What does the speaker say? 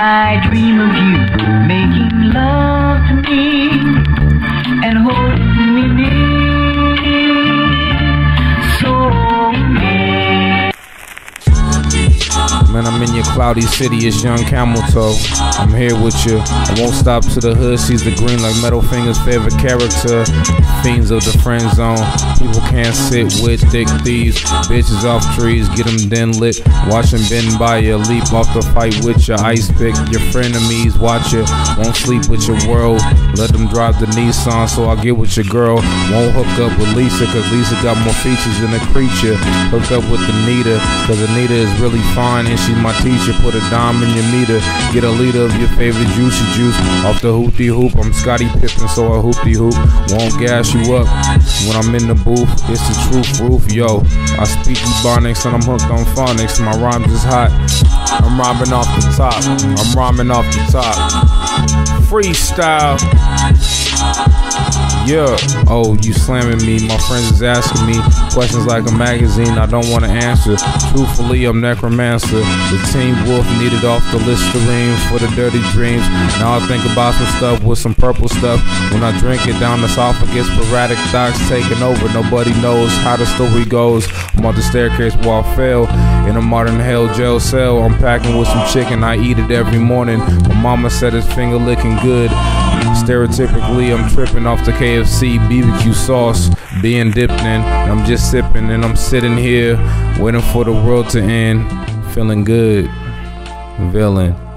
I dream of you Man, I'm in your cloudy city, it's young camel toe. I'm here with you. I won't stop to the hood, sees the green like metal fingers, favorite character. Fiends of the friend zone. People can't sit with thick thieves. Bitches off trees, get them then lit. Watch them bend by you, leap off the fight with your ice pick. Your frenemies, watch you. Won't sleep with your world. Let them drive the Nissan, so I'll get with your girl. Won't hook up with Lisa, cause Lisa got more features than a creature. Hook up with Anita, cause Anita is really fine and she's my teacher. Put a dime in your meter. Get a liter of your favorite juicy juice off the hoopty hoop. I'm Scottie Pippen, so I hoopty hoop. Won't gas you up when I'm in the booth. It's the truth roof, yo. I speak Ebonics and I'm hooked on phonics. My rhymes is hot. I'm rhyming off the top. I'm rhyming off the top. Freestyle. Yeah. Oh, you slamming me. My friends is asking me questions like a magazine I don't want to answer. Truthfully, I'm necromancer. The Team Wolf needed off the Listerine for the dirty dreams. Now I think about some stuff with some purple stuff. When I drink it down the esophagus, sporadic thoughts taking over. Nobody knows how the story goes. I'm on the staircase where I fell in a modern hell jail cell. I'm packing with some chicken. I eat it every morning. My mama said it's finger licking good. Stereotypically, I'm tripping off the KFC BBQ sauce being dipped in. I'm just sipping and I'm sitting here waiting for the world to end. Feeling good. Villain.